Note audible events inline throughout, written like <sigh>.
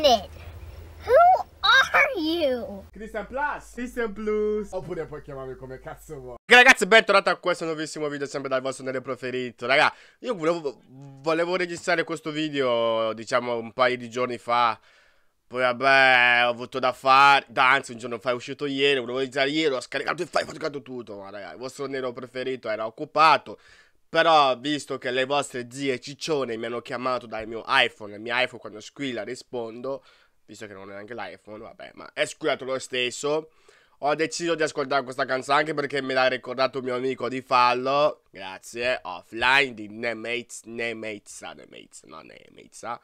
minute. Who are you? Christian Plus. Christian Plus. Oppure puoi chiamarmi come cazzo vuoi. Ragazzi bentornati a questo nuovissimo video sempre dal vostro nere preferito. Raga io volevo, volevo registrare questo video diciamo un paio di giorni fa. Poi vabbè ho avuto da fare Anzi un giorno fa è uscito ieri Volevo registrare ieri Ho scaricato il file Ho fatto tutto. Ma raga il vostro nero preferito era occupato però, visto che le vostre zie ciccione mi hanno chiamato dal mio iPhone, il mio iPhone quando squilla rispondo, visto che non è neanche l'iPhone, vabbè, ma è squillato lo stesso. Ho deciso di ascoltare questa canzone anche perché me l'ha ricordato un mio amico di fallo. Grazie, offline di Nemates, Nematesa, Nematesa, no Nematesa.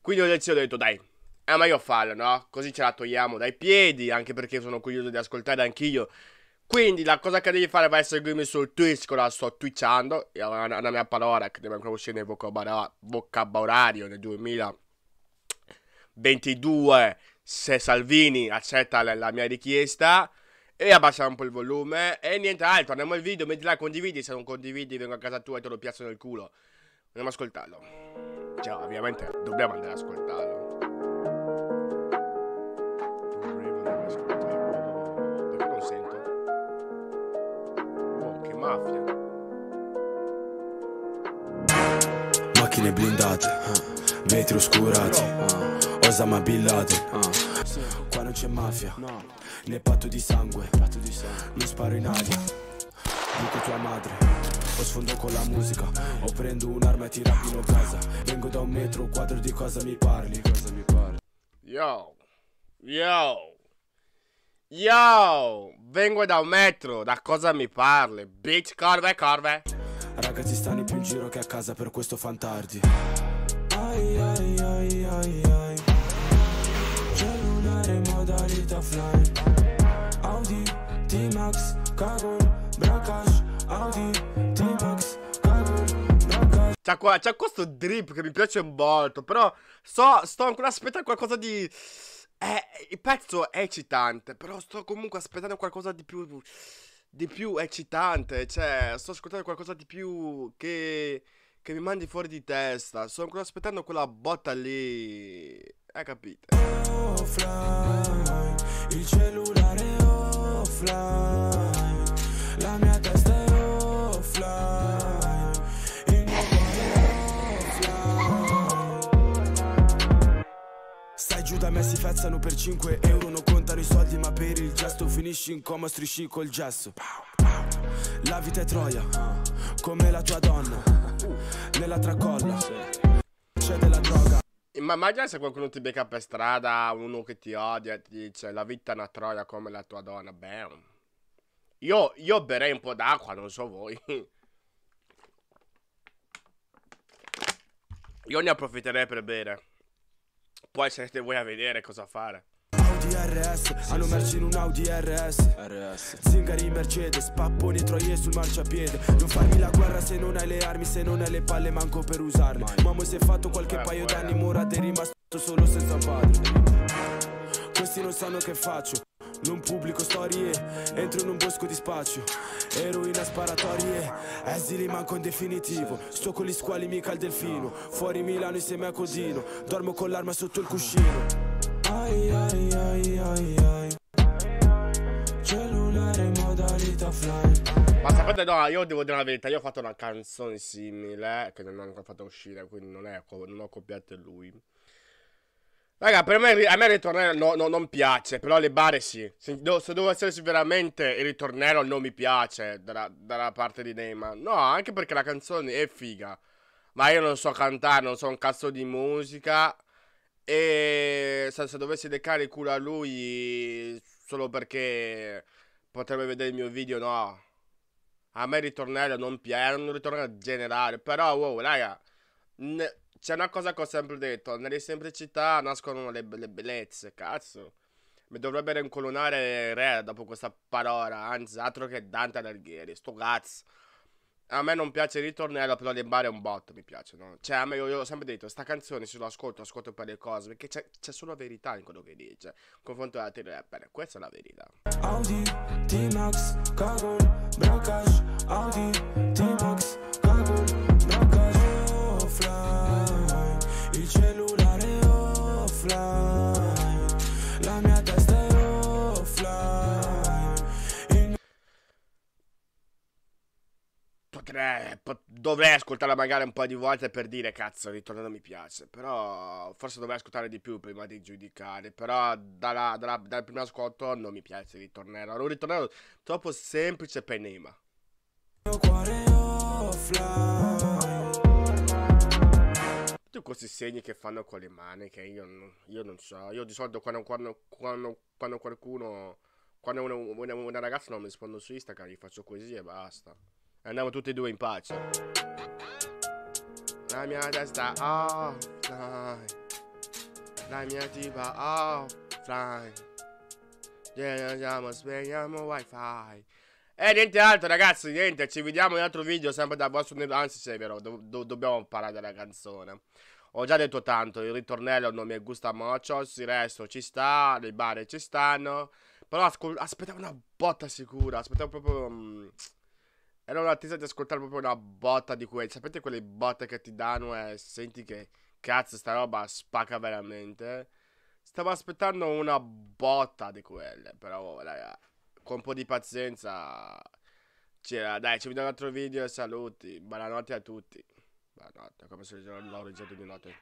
Quindi ho deciso, ho detto, dai, è meglio farlo, no? Così ce la togliamo dai piedi, anche perché sono curioso di ascoltare anch'io. Quindi la cosa che devi fare è seguirmi sul Twitch, che la sto twitchando. È una, una mia parola che deve ancora uscire nel vocabolario nel 2000. 22 se Salvini accetta la mia richiesta e abbassare un po' il volume e niente altro, andiamo al video, metti là, condividi, se non condividi vengo a casa tua e te lo piazzo nel culo. Andiamo ad ascoltarlo. Cioè, ovviamente dobbiamo andare ad ascoltarlo. Macchine blindate, vetri oscurati. Osama Bin Laden. Qua non c'è mafia Né patto di sangue Non sparo in aria Dico tua madre o sfondo con la musica O prendo un'arma e ti rapino casa Vengo da un metro, quadro di cosa mi parli Cosa mi parli Yo Yo Yo Vengo da un metro, da cosa mi parli Bitch, corve, corve Ragazzi stanno più in giro che a casa per questo fantardi Ai ai ai ai ai. Modalità offline Audi, T-Max, Kagon, Brakash Audi, T-Max, Brakash C'ha, qua, c'ha questo drip che mi piace molto Però sto, sto ancora aspettando qualcosa di... Eh, il pezzo è eccitante Però sto comunque aspettando qualcosa di più... Di più eccitante Cioè, sto ascoltando qualcosa di più che... Che mi mandi fuori di testa Sto ancora aspettando quella botta lì hai capito? Offline, il cellulare offline, fezzano per 5 euro, non contano i soldi ma per il gesto finisci in coma, strisci col gesso. La vita è troia, come la tua donna, nella tracolla c'è della droga. Ma immagina se qualcuno ti becca per strada, uno che ti odia e ti dice la vita è una troia come la tua donna. Beh, io, io berrei un po' d'acqua, non so voi. <laughs> Io ne approfitterei per bere. Poi sarete voi a vedere cosa fare. Audi RS Hanno merci in un Audi RS RS Zingari Mercedes Papponi troie sul marciapiede. Non farmi la guerra se non hai le armi Se non hai le palle manco per usarle. Mamma si è fatto qualche eh, paio d'anni Morad è rimasto solo senza padre. Questi non sanno che faccio non pubblico storie, entro in un bosco di spaccio Eroina sparatorie, esili manco in definitivo Sto con gli squali mica il delfino Fuori Milano insieme a Codino Dormo con l'arma sotto il cuscino. Ai ai ai ai ai. Cellulare modalità offline Ma sapete no, io devo dire la verità, io ho fatto una canzone simile Che non ho ancora fatto uscire, quindi non, è, non ho copiato lui Raga, per me, a me il ritornello no, no, non piace, però le bare sì. Se, do, se devo essere veramente il ritornello non mi piace dalla, dalla, parte di Neymar. No, anche perché la canzone è figa. Ma io non so cantare, non so un cazzo di musica. E se, se dovessi decare il culo a lui solo perché potrebbe vedere il mio video, no. A me il ritornello non piace, è un ritornello generale. Però, wow, raga, c'è una cosa che ho sempre detto. Nelle semplicità nascono le, le bellezze, cazzo. Mi dovrebbe rincolonare re dopo questa parola, anzi, altro che Dante Alighieri, sto cazzo. A me non piace il ritornello, però le bare un botto mi piacciono. Cioè, a me io, io ho sempre detto, sta canzone se lo ascolto, ascolto per le cose, perché c'è, c'è solo verità in quello che dice. Confronto ad altri rapper, questa è la verità. Audi, T-Max, Kagon, Brakash, Audi, T-Max, dovrei ascoltarla magari un po' di volte per dire cazzo, il ritornello mi piace. Però forse dovrei ascoltare di più prima di giudicare. Però dalla, dalla, dal primo ascolto non mi piace il ritornello. È un ritornello troppo semplice per offline Tutti questi segni che fanno con le mani che io, io non so. Io di solito quando, quando, quando, quando qualcuno... Quando una, una- una ragazza non mi risponde su Instagram gli faccio così e basta. Andiamo tutti e due in pace. La mia testa offline. La mia tipa offline. Andiamo, spegniamo wifi. E niente altro ragazzi, niente, ci vediamo in un altro video sempre dal vostro Anzi severo, do- do- dobbiamo parlare della canzone. Ho già detto tanto, il ritornello non mi gusta molto, il resto ci sta, le bare ci stanno. Però aspettavo una botta sicura, aspettavo proprio... mm, Era un'attesa di ascoltare proprio una botta di quelle. Sapete quelle botte che ti danno e senti che cazzo sta roba spacca veramente? Stavo aspettando una botta di quelle, però raga, con un po' di pazienza c'era. Dai, ci vediamo in un altro video, saluti, buonanotte a tutti. Buonanotte, come se l'ho registrato di notte.